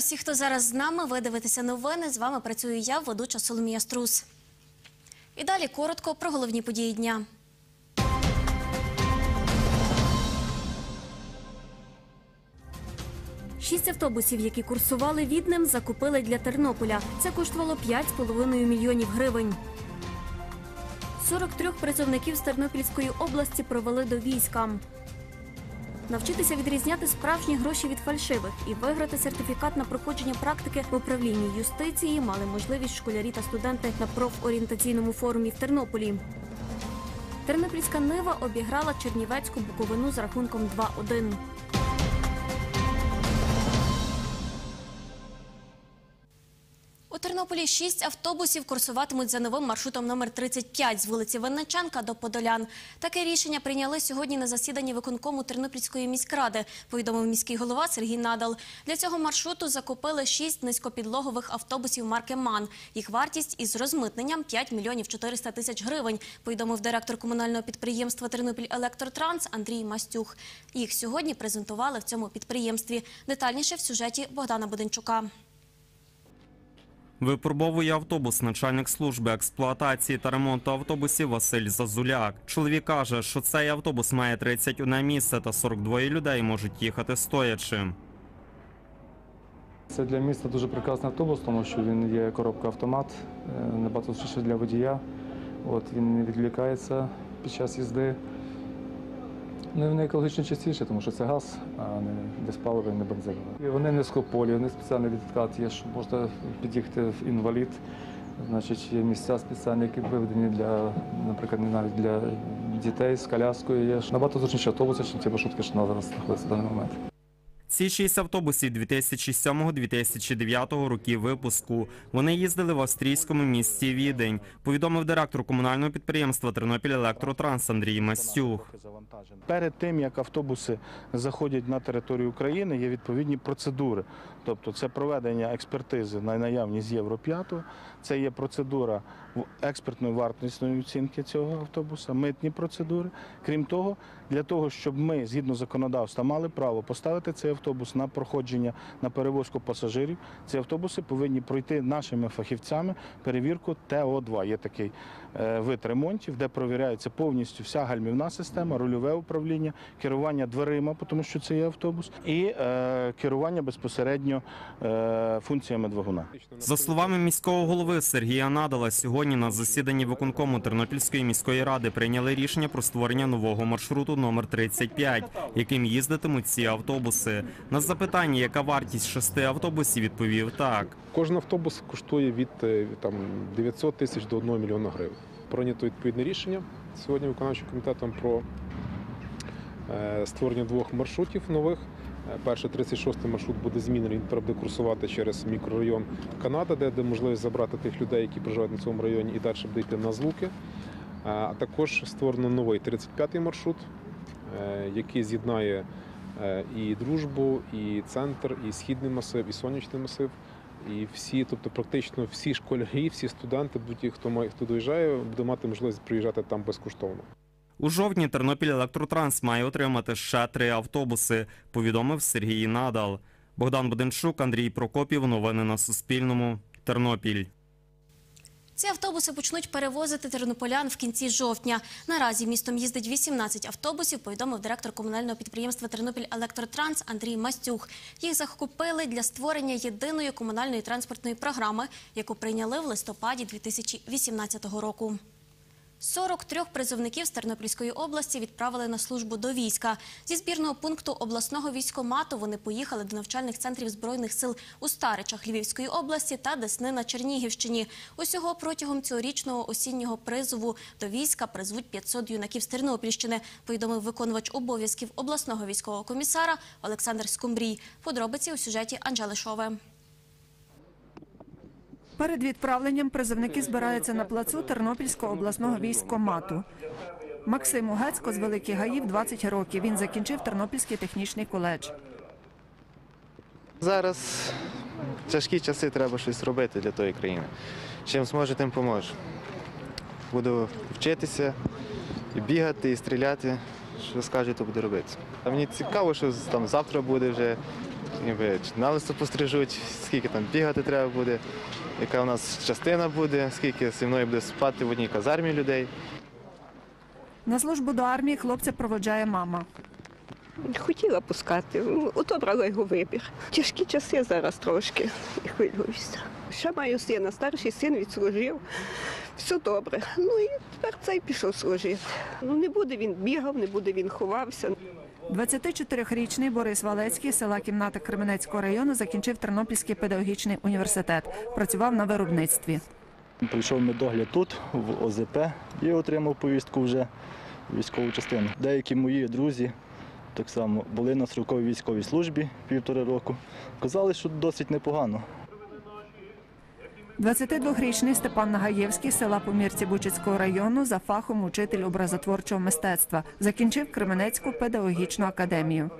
Усіх, хто зараз з нами. Ви дивитеся новини. З вами працюю я, ведуча Соломія Струс. І далі коротко про головні події дня. Шість автобусів, які курсували Віднем, закупили для Тернополя. Це коштувало 5,5 мільйонів гривень. 43 призовників з Тернопільської області провели до війська. Навчитися відрізняти справжні гроші від фальшивих і виграти сертифікат на проходження практики в управлінні юстиції мали можливість школярі та студенти на профорієнтаційному форумі в Тернополі. Тернопільська Нива обіграла Чернівецьку Буковину з рахунком 2-1. Тернополі шість автобусів курсуватимуть за новим маршрутом номер 35 з вулиці Винниченка до Подолян. Таке рішення прийняли сьогодні на засіданні виконкому Тернопільської міськради, повідомив міський голова Сергій Надал. Для цього маршруту закупили шість низькопідлогових автобусів марки МАН. Їх вартість із розмитненням 5 мільйонів 400 тисяч гривень, повідомив директор комунального підприємства Тернопіль Електротранс Андрій Мастюх. Їх сьогодні презентували в цьому підприємстві. Детальніше в сюжеті Богдана Буденчука. Випробовує автобус начальник служби експлуатації та ремонту автобусів Василь Зазуляк. Чоловік каже, що цей автобус має 31 місце та 42 людей можуть їхати стоячи. Це для міста дуже прекрасний автобус, тому що він є коробка автомат, е, набагато зручніше для водія. От, він не відвлікається під час їзди. Ну, вони екологічно чистіше, тому що це газ, а не диспаливо і не бензинове. І вони не скополі, вони спеціальний відкат що можна під'їхати в інвалід. Значить, є місця спеціальні, які виведені для, наприклад, навіть для дітей з коляскою. Є набагато зручніше автобуси, ніж ті маршрутки, що у зараз знаходиться в даний момент. Ці шість автобусів 2007-2009 років випуску. Вони їздили в австрійському місті Відень, повідомив директор комунального підприємства Тернопіль Електротранс Андрій Мастюх. Перед тим як автобуси заходять на територію України, є відповідні процедури. Тобто це проведення експертизи на наявність Євро 5, це є процедура експертної вартісної оцінки цього автобуса, митні процедури. Крім того, для того, щоб ми згідно законодавства мали право поставити цей автобус на проходження на перевозку пасажирів, ці автобуси повинні пройти нашими фахівцями перевірку ТО2. Є такий е, вид ремонтів, де провіряється повністю вся гальмівна система, рульове управління, керування дверима, тому що це є автобус, і е, керування безпосередньо е, функціями двигуна. За словами міського голови Сергія Надала, сьогодні на засіданні виконкому Тернопільської міської ради прийняли рішення про створення нового маршруту номер 35, яким їздитимуть ці автобуси. На запитання, яка вартість шести автобусів, відповів так. Кожен автобус коштує від е, там 900 тисяч до 1 мільйона гривень. Прийнято відповідне рішення сьогодні виконавчим комітетом про е, створення двох маршрутів нових. Е, Перший 36-й маршрут буде змінений. Він буде курсувати через мікрорайон Канада, де, де можливість забрати тих людей, які проживають на цьому районі, і далі буде йти на злуки. Е, А також створено новий 35-й маршрут, е, який з'єднає і дружбу, і центр, і східний масив, і сонячний масив. І всі, тобто практично всі школярі, всі студенти, будь-хто хто доїжджає, буде мати можливість приїжджати там безкоштовно. У жовтні Тернопіль Електротранс має отримати ще три автобуси, повідомив Сергій Надал. Богдан Буденчук, Андрій Прокопів. Новини на Суспільному. Тернопіль. Ці автобуси почнуть перевозити тернополян в кінці жовтня. Наразі містом їздить 18 автобусів, повідомив директор комунального підприємства Тернопіль Електротранс Андрій Мастюх. Їх закупили для створення єдиної комунальної транспортної програми, яку прийняли в листопаді 2018 року. 43 призовників з Тернопільської області відправили на службу до війська. Зі збірного пункту обласного військомату вони поїхали до навчальних центрів Збройних сил у Старичах Львівської області та Десни на Чернігівщині. Усього протягом цьогорічного осіннього призову до війська призвуть 500 юнаків з Тернопільщини, повідомив виконувач обов'язків обласного військового комісара Олександр Скумбрій. Подробиці у сюжеті Анжели Шове. Перед відправленням призовники збираються на плацу Тернопільського обласного військкомату. Максиму Гецько з Великих Гаїв 20 років. Він закінчив Тернопільський технічний коледж. Зараз тяжкі часи, треба щось робити для тої країни. Чим зможе, тим поможе. Буду вчитися, і бігати, і стріляти. Що скажуть, то буду робити. Мені цікаво, що там завтра буде вже ніби налисто пострижуть, скільки там бігати треба буде, яка у нас частина буде, скільки зі мною буде спати в одній казармі людей. На службу до армії хлопця проводжає мама. Хотіла пускати, отобрала його вибір. Тяжкі часи зараз трошки і хвилююся. Ще маю сина, старший син відслужив. Все добре. Ну і тепер цей пішов служити. Ну не буде він бігав, не буде він ховався. 24-річний Борис Валецький з села Кімната Кременецького району закінчив Тернопільський педагогічний університет. Працював на виробництві. Прийшов медогляд тут, в ОЗП, і отримав повістку вже військову частину. Деякі мої друзі так само були на строковій військовій службі півтора року. Казали, що досить непогано. 22-річний Степан Нагаєвський села Помірці Бучицького району за фахом учитель образотворчого мистецтва. Закінчив Кременецьку педагогічну академію.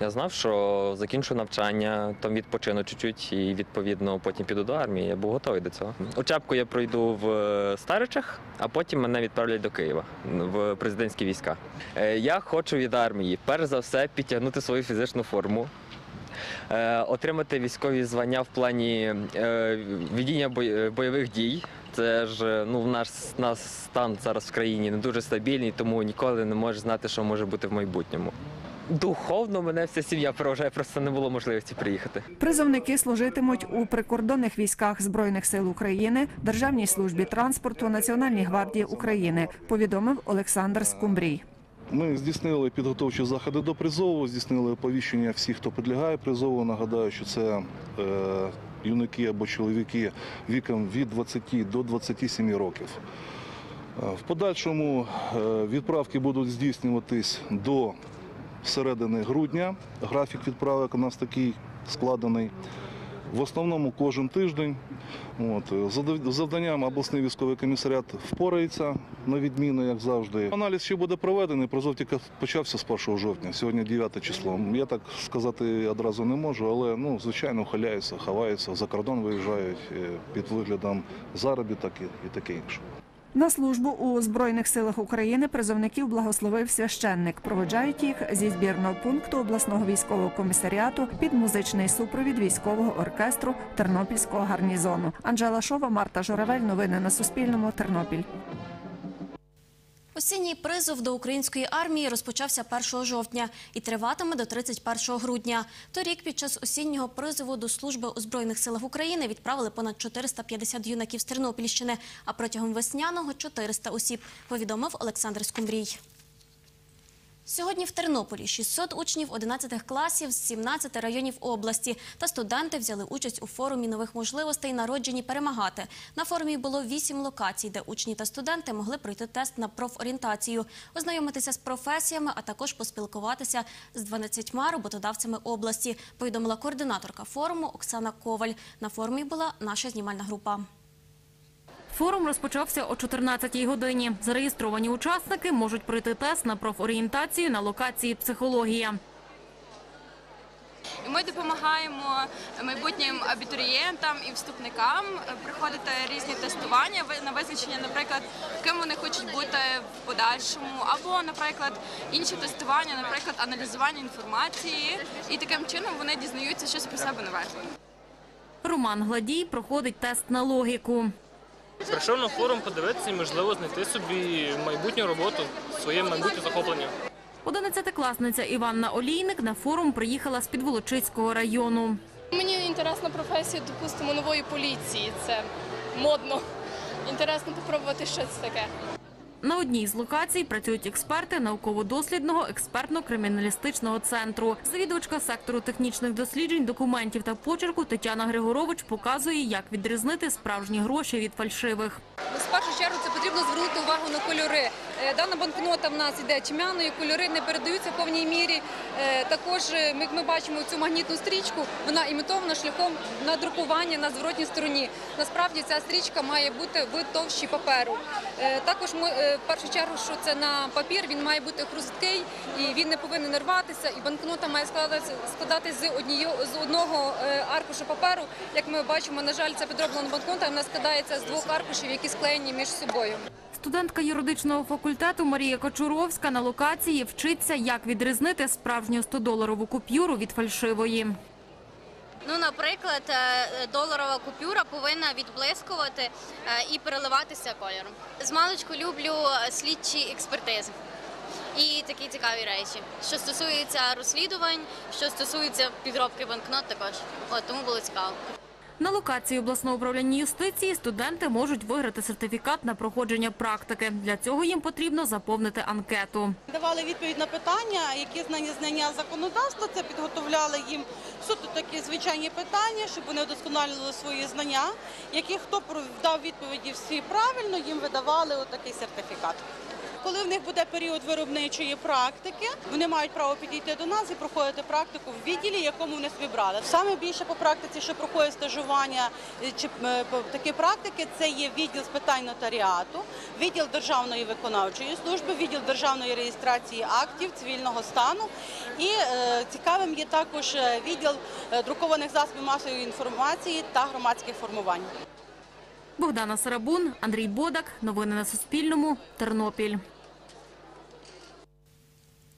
Я знав, що закінчу навчання, там відпочину чуть-чуть і відповідно потім піду до армії. Я був готовий до цього. Учебку я пройду в е, Старичах, а потім мене відправлять до Києва в президентські війська. Е, Я хочу від армії перш за все підтягнути свою фізичну форму. Е, Отримати військові звання в плані е, ведення бойових дій. Це ж е, ну, в наш, наш стан зараз в країні не дуже стабільний, тому ніколи не можеш знати, що може бути в майбутньому. Духовно мене вся сім'я проважає, просто не було можливості приїхати. Призовники служитимуть у прикордонних військах Збройних сил України, Державній службі транспорту, Національній гвардії України, повідомив Олександр Скумбрій. Ми здійснили підготовчі заходи до призову, здійснили оповіщення всіх, хто підлягає призову. Нагадаю, що це е, юнаки або чоловіки віком від 20 до 27 років. Е, В подальшому е, відправки будуть здійснюватись до середини грудня. Графік відправок у нас такий складений. В основному кожен тиждень. От, завданням обласний військовий комісаріат впорається на відміну, як завжди. Аналіз ще буде проведений. Прозов тільки почався з 1 жовтня. Сьогодні 9 число. Я так сказати одразу не можу, але ну звичайно ухиляються, ховаються, за кордон виїжджають е, під виглядом заробіток і таке інше. На службу у Збройних силах України призовників благословив священник. Проводжають їх зі збірного пункту обласного військового комісаріату під музичний супровід військового оркестру Тернопільського гарнізону. Анжела Шова, Марта Журавель. Новини на Суспільному. Тернопіль. Осінній призов до української армії розпочався 1 жовтня і триватиме до 31 грудня. Торік під час осіннього призову до служби у Збройних силах України відправили понад 450 юнаків з Тернопільщини, а протягом весняного – 400 осіб, повідомив Олександр Скумбрій. Сьогодні в Тернополі 600 учнів 11 класів з 17 районів області та студенти взяли участь у форумі нових можливостей народжені перемагати. На форумі було 8 локацій, де учні та студенти могли пройти тест на профорієнтацію, ознайомитися з професіями, а також поспілкуватися з 12 роботодавцями області, повідомила координаторка форуму Оксана Коваль. На форумі була наша знімальна група. Форум розпочався о 14-й годині. Зареєстровані учасники можуть пройти тест на профорієнтацію на локації психологія. Ми допомагаємо майбутнім абітурієнтам і вступникам приходити різні тестування на визначення, наприклад, ким вони хочуть бути в подальшому, або, наприклад, інші тестування, наприклад, аналізування інформації, і таким чином вони дізнаються щось про себе нове. Роман Гладій проходить тест на логіку. Прийшов на форум подивитися і, можливо, знайти собі майбутню роботу, своє майбутнє захоплення. Одинадцятикласниця Іванна Олійник на форум приїхала з Підволочицького району. Мені інтересна професія, допустимо, нової поліції. Це модно. Інтересно попробувати, що це таке. На одній з локацій працюють експерти науково-дослідного експертно-криміналістичного центру. Завідувачка сектору технічних досліджень, документів та почерку Тетяна Григорович показує, як відрізнити справжні гроші від фальшивих. В першу чергу це потрібно звернути увагу на кольори. Е, Дана банкнота в нас іде тьмяною, кольори не передаються в повній мірі. Е, Також, е, як ми бачимо цю магнітну стрічку, вона імітована шляхом надрукування на зворотній стороні. Насправді ця стрічка має бути в товщі паперу. Е, Також ми е, в першу чергу, що це на папір, він має бути хрусткий і він не повинен рватися. І банкнота має складатися з однієї з одного е, аркушу паперу. Як ми бачимо, на жаль, це підроблена банкнота. Вона складається з двох аркушів, які склеєні між собою. Студентка юридичного факультету Марія Кочуровська на локації вчиться, як відрізнити справжню 100-доларову купюру від фальшивої. Ну, наприклад, е, доларова купюра повинна відблискувати е, і переливатися кольором. Змалечку люблю слідчі експертизи і такі цікаві речі, що стосується розслідувань, що стосується підробки банкнот також. От тому було цікаво. На локації обласного управління юстиції студенти можуть виграти сертифікат на проходження практики. Для цього їм потрібно заповнити анкету. Давали відповідь на питання, які знання знання законодавства. Це підготовляли їм суто такі звичайні питання, щоб вони вдосконалювали свої знання. Які хто дав відповіді всі правильно, їм видавали отакий сертифікат. Коли в них буде період виробничої практики, вони мають право підійти до нас і проходити практику в відділі, якому вони собі брали. Саме більше по практиці, що проходить стажування е, чи е, такі практики, це є відділ з питань нотаріату, відділ державної виконавчої служби, відділ державної реєстрації актів цивільного стану. І е, цікавим є також е, відділ друкованих засобів масової інформації та громадських формувань. Богдана Сарабун, Андрій Бодак. Новини на Суспільному. Тернопіль.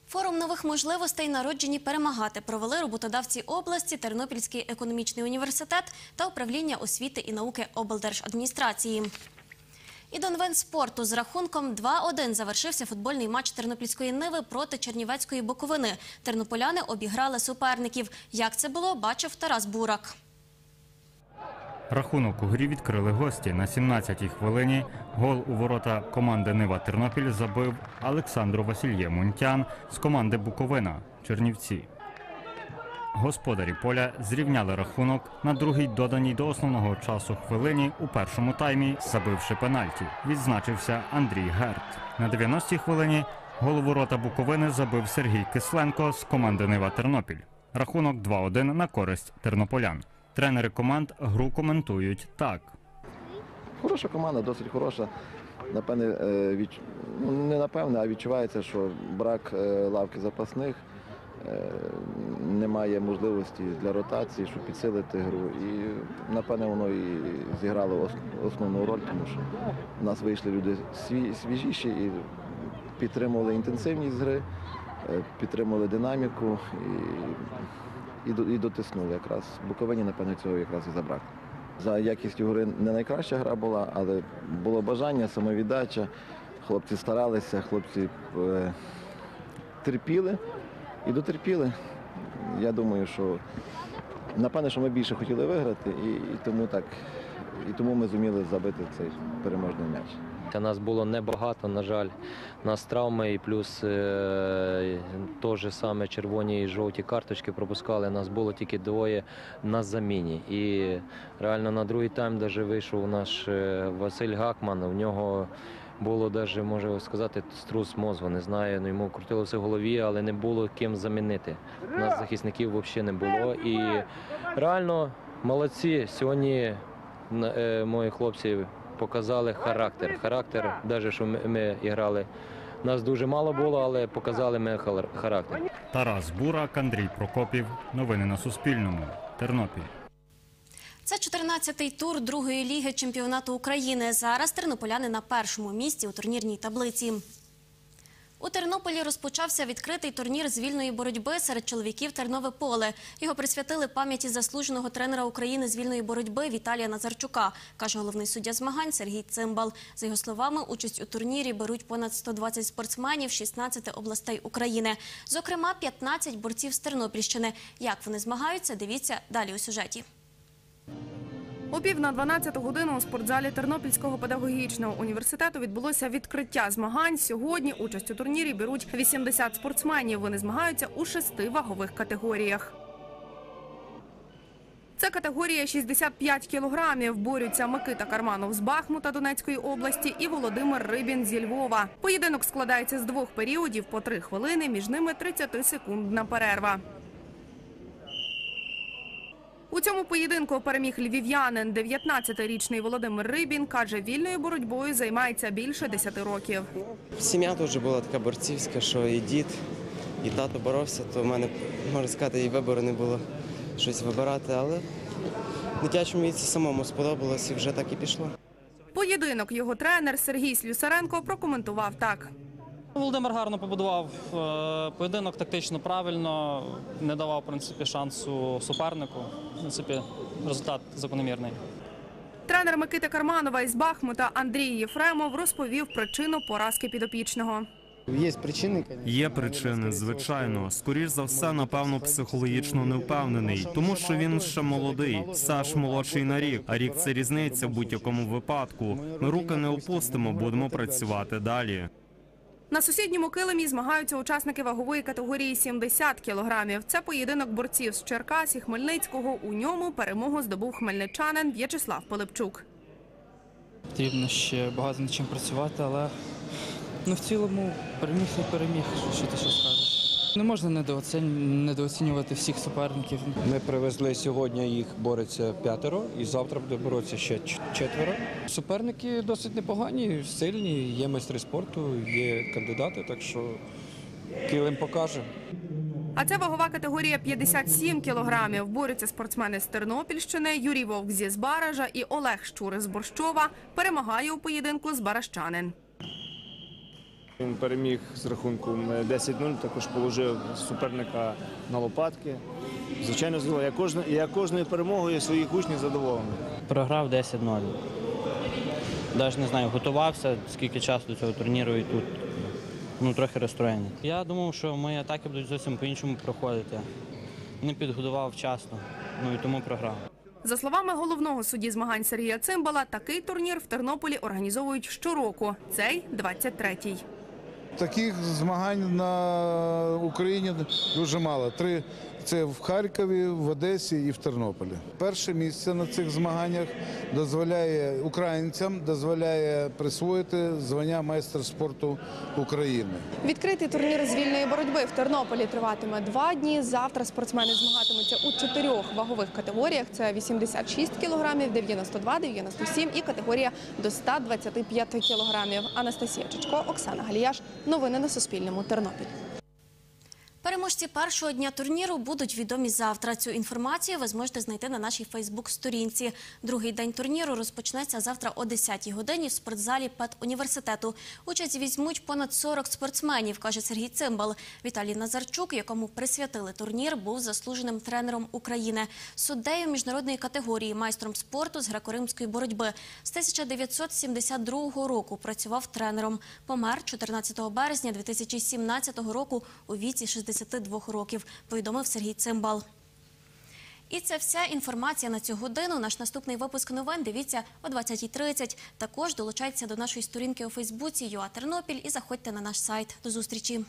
Форум нових можливостей народжені перемагати провели роботодавці області, Тернопільський економічний університет та управління освіти і науки облдержадміністрації. І до новин спорту з рахунком 2-1 завершився футбольний матч Тернопільської Ниви проти Чернівецької Буковини. Тернополяни обіграли суперників. Як це було, бачив Тарас Бурак. Рахунок у грі відкрили гості. На 17-й хвилині гол у ворота команди Нива Тернопіль забив Олександру Васильє Мунтян з команди Буковина Чернівці. Господарі поля зрівняли рахунок на другій доданій до основного часу хвилині у першому таймі, забивши пенальті. Відзначився Андрій Герт. На 90-й хвилині гол у ворота Буковини забив Сергій Кисленко з команди Нива Тернопіль. Рахунок 2-1 на користь тернополян. Тренери команд гру коментують так. Хороша команда, досить хороша. Напевне, е, від... ну, не напевне, а відчувається, що брак е, лавки запасних, е, немає можливості для ротації, щоб підсилити гру. І напевне воно і зіграло основну роль, тому що в нас вийшли люди свіжіші і підтримували інтенсивність гри, підтримували динаміку і, і, дотиснули якраз. Буковині, напевно, цього якраз і забракло. За якістю гри не найкраща гра була, але було бажання, самовіддача. Хлопці старалися, хлопці е, терпіли і дотерпіли. Я думаю, що напевне, що ми більше хотіли виграти, і, і тому так, і тому ми зуміли забити цей переможний м'яч. Та нас було небагато, на жаль. Нас травми і плюс е, теж саме червоні і жовті карточки пропускали. Нас було тільки двоє на заміні. І реально на другий тайм даже вийшов наш е, Василь Гакман. У нього було даже, можу сказати, струс мозку. Не знаю, ну йому крутило все в голові, але не було ким замінити. У нас захисників взагалі не було. І реально молодці. Сьогодні е, мої хлопці показали характер. Характер, навіть що ми, ми грали. Нас дуже мало було, але показали ми характер. Тарас Бурак, Андрій Прокопів. Новини на Суспільному. Тернопіль. Це 14-й тур другої ліги чемпіонату України. Зараз тернополяни на першому місці у турнірній таблиці. У Тернополі розпочався відкритий турнір з вільної боротьби серед чоловіків Тернове поле. Його присвятили пам'яті заслуженого тренера України з вільної боротьби Віталія Назарчука, каже головний суддя змагань Сергій Цимбал. За його словами, участь у турнірі беруть понад 120 спортсменів 16 областей України. Зокрема, 15 борців з Тернопільщини. Як вони змагаються, дивіться далі у сюжеті. О пів на 12 годину у спортзалі Тернопільського педагогічного університету відбулося відкриття змагань. Сьогодні участь у турнірі беруть 80 спортсменів. Вони змагаються у шести вагових категоріях. Це категорія 65 кілограмів. Борються Микита Карманов з Бахмута Донецької області і Володимир Рибін зі Львова. Поєдинок складається з двох періодів по три хвилини. Між ними 30-секундна перерва. У цьому поєдинку переміг львів'янин. 19-річний Володимир Рибін каже, вільною боротьбою займається більше 10 років. Сім'я теж була така борцівська, що і дід, і тато боровся, то в мене, можна сказати, і вибору не було щось вибирати, але в дитячому віці самому сподобалось і вже так і пішло. Поєдинок його тренер Сергій Слюсаренко прокоментував так. Володимир гарно побудував е, поєдинок тактично правильно, не давав в принципі шансу супернику. В принципі, результат закономірний. Тренер Микити Карманова із Бахмута Андрій Єфремов розповів причину поразки підопічного. Є причини, Є причини, звичайно. Скоріш за все, напевно, психологічно не впевнений, тому що він ще молодий. Саш молодший на рік, а рік це різниця в будь-якому випадку. Ми руки не опустимо, будемо працювати далі. На сусідньому килимі змагаються учасники вагової категорії 70 кілограмів. Це поєдинок борців з Черкас і Хмельницького. У ньому перемогу здобув хмельничанин В'ячеслав Полипчук. Потрібно ще багато над чим працювати, але ну, в цілому переміг і переміг, що ти що скажеш. Не можна недооцінювати всіх суперників. Ми привезли сьогодні їх бореться п'ятеро, і завтра буде боротися ще четверо. Суперники досить непогані, сильні, є майстри спорту, є кандидати, так що килим покаже. А це вагова категорія 57 кілограмів. Борються спортсмени з Тернопільщини, Юрій Вовк зі Збаража і Олег Щур з Борщова. Перемагає у поєдинку збаращанин. Він переміг з рахунком 10-0, також положив суперника на лопатки. Звичайно, здорово. Я, кожна, я кожною перемогою своїх учнів задоволений. Програв 10-0. Навіть не знаю, готувався, скільки часу до цього турніру і тут ну, трохи розстроєний. Я думав, що мої атаки будуть зовсім по-іншому проходити. Не підготував вчасно, ну і тому програв. За словами головного судді змагань Сергія Цимбала, такий турнір в Тернополі організовують щороку. Цей 23-й. Таких змагань на Україні дуже мало. Три це в Харкові, в Одесі і в Тернополі. Перше місце на цих змаганнях дозволяє українцям дозволяє присвоїти звання майстер спорту України. Відкритий турнір з вільної боротьби в Тернополі триватиме два дні. Завтра спортсмени змагатимуться у чотирьох вагових категоріях: це 86 кілограмів, 92, 97 і категорія до 125 кілограмів. Анастасія Чичко, Оксана Галіяш. Новини на Суспільному. Тернопіль. Переможці першого дня турніру будуть відомі завтра. Цю інформацію ви зможете знайти на нашій Фейсбук-сторінці. Другий день турніру розпочнеться завтра о 10-й годині в спортзалі педуніверситету. Участь візьмуть понад 40 спортсменів, каже Сергій Цимбал. Віталій Назарчук, якому присвятили турнір, був заслуженим тренером України, суддею міжнародної категорії, майстром спорту з греко-римської боротьби. З 1972 року працював тренером. Помер 14 березня 2017 року у віці 62 років, повідомив Сергій Цимбал. І це вся інформація на цю годину. Наш наступний випуск новин дивіться о 20.30. Також долучайтеся до нашої сторінки у Фейсбуці ЮА Тернопіль і заходьте на наш сайт. До зустрічі.